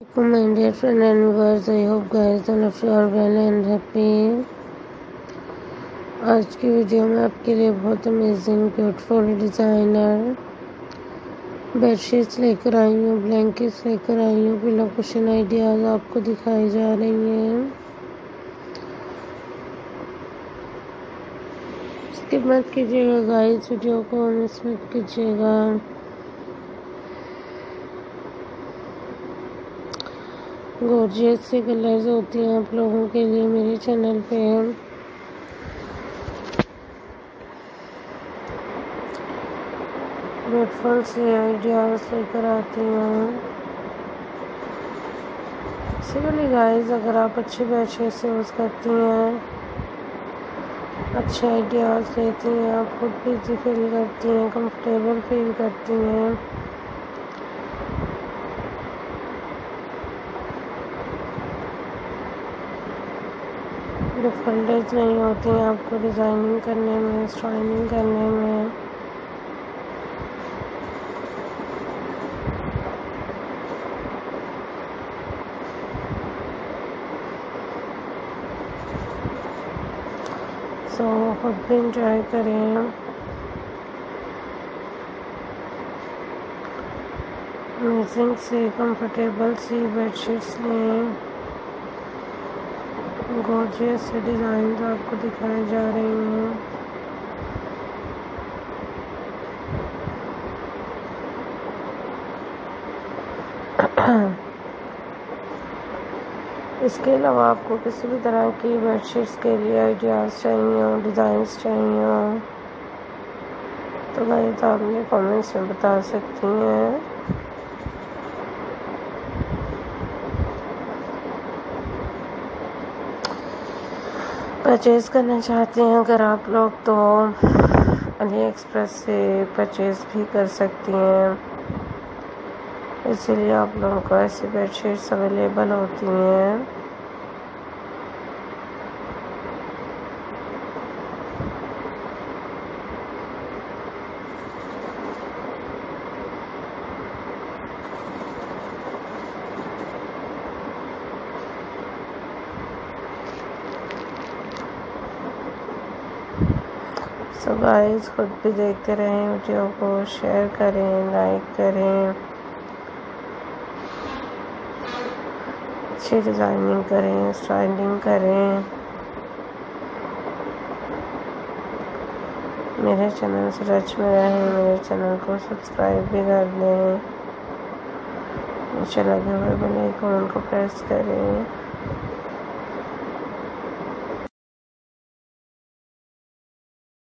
Welcome, my dear friend and viewers. I hope guys all of you are well and happy. आज की video में आपके लिए बहुत अमेजिंग ब्यूटीफुल डिज़ाइनर बेडशीट्स लेकर आई हूँ ब्लैंकेट्स लेकर आई हूँ पिलो कुशन आइडियाज़ आपको दिखाई जा रही हैं स्किप मत कीजिएगा गाइस वीडियो को मिस मत कीजिएगा गोर्जियस से कलर्स होती हैं आप लोगों के लिए मेरे चैनल पे। ब्यूटफुल से आइडियाज़ लेकर आती हूँ। सिंपली गाइस अगर आप अच्छे बेडशीट से यूज़ करती हैं, अच्छे आइडियाज़ लेती हैं, आप खुद भी फील करती हैं कंफर्टेबल फील करती हैं। डिफ़िकल्टीज नहीं होती हैं, आपको डिज़ाइनिंग करने में स्टाइलिंग करने में। सो खुद भी इंजॉय करें। अमेजिंग से कंफर्टेबल सी बेडशीट्स लें। गोर्जियस से डिज़ाइन आपको दिखाई जा रही हैं। इसके अलावा आपको किसी भी तरह की बेडशीट्स के लिए आइडियाज़ चाहिए हो डिज़ाइंस चाहिए। तो भाई तो आप मुझे कमेंट्स में बता सकती हैं। परचेज़ करना चाहते हैं, अगर आप लोग तो अली एक्सप्रेस से परचेज़ भी कर सकती हैं। इसीलिए आप लोगों को ऐसी बेडशीट्स अवेलेबल होती हैं। सो गाइस खुद भी देखते रहें, वीडियो को शेयर करें लाइक करें। अच्छी डिज़ाइनिंग करें स्टाइलिंग करें। मेरे चैनल से टच में रहें, मेरे चैनल को सब्सक्राइब भी कर दें नीचे लगे हुए बेल आइकन को प्रेस करें।